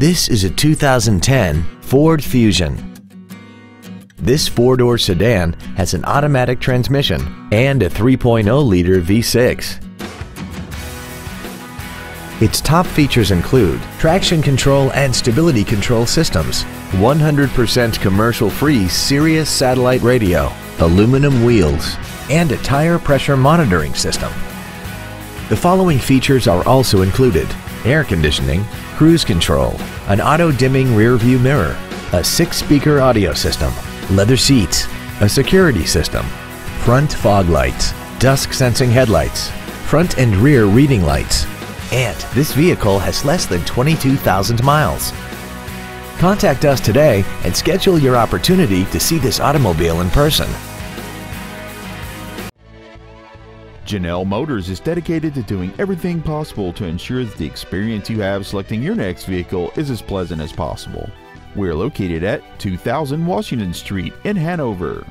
This is a 2010 Ford Fusion. This four-door sedan has an automatic transmission and a 3.0-liter V6. Its top features include traction control and stability control systems, 100% commercial-free Sirius satellite radio, aluminum wheels, and a tire pressure monitoring system. The following features are also included air conditioning, cruise control, an auto-dimming rear-view mirror, a six-speaker audio system, leather seats, a security system, front fog lights, dusk sensing headlights, front and rear reading lights, and this vehicle has less than 22,000 miles. Contact us today and schedule your opportunity to see this automobile in person. Jannell Motors is dedicated to doing everything possible to ensure that the experience you have selecting your next vehicle is as pleasant as possible. We're located at 2000 Washington Street in Hanover.